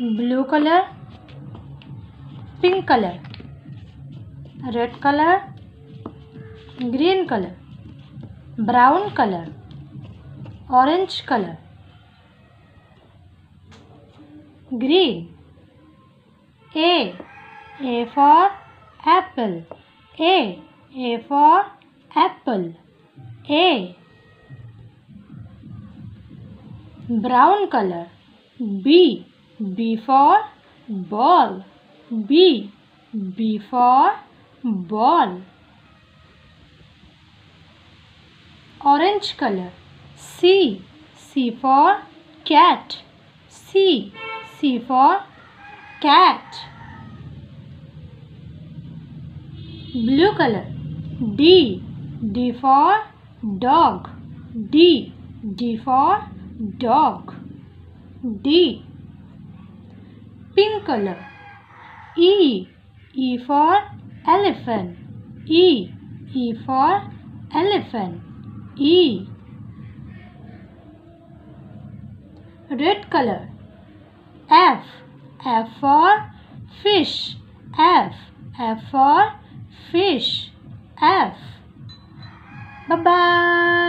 blue color pink color red color green color brown color orange color green a a for apple a a for apple a brown color b b for ball. B b for ball. Orange color. C c for cat. C c for cat. Blue color. D d for dog. D d for dog. D pink color. E E for elephant. E E for elephant. E. Red color. F F for fish. F F for fish. F. Bye bye